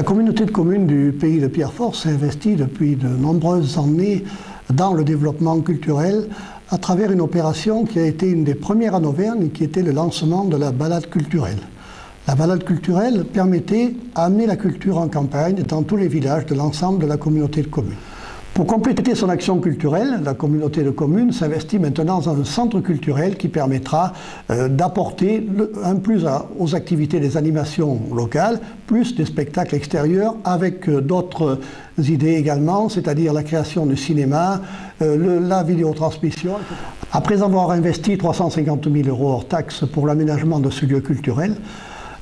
La communauté de communes du pays de Pierrefort s'investit depuis de nombreuses années dans le développement culturel à travers une opération qui a été une des premières en Auvergne, qui était le lancement de la balade culturelle. La balade culturelle permettait d'amener la culture en campagne dans tous les villages de l'ensemble de la communauté de communes. Pour compléter son action culturelle, la communauté de communes s'investit maintenant dans un centre culturel qui permettra euh, d'apporter un plus aux activités des animations locales, plus des spectacles extérieurs avec euh, d'autres idées également, c'est-à-dire la création du cinéma, euh, la vidéotransmission. Après avoir investi 350 000 euros hors taxes pour l'aménagement de ce lieu culturel,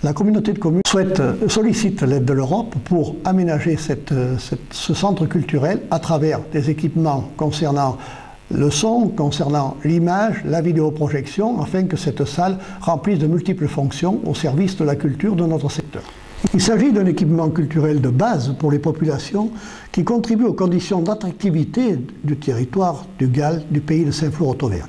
la communauté de communes souhaite, sollicite l'aide de l'Europe pour aménager ce centre culturel à travers des équipements concernant le son, concernant l'image, la vidéoprojection, afin que cette salle remplisse de multiples fonctions au service de la culture de notre secteur. Il s'agit d'un équipement culturel de base pour les populations qui contribue aux conditions d'attractivité du territoire du Galles, du pays de Saint-Flour-Auvergne.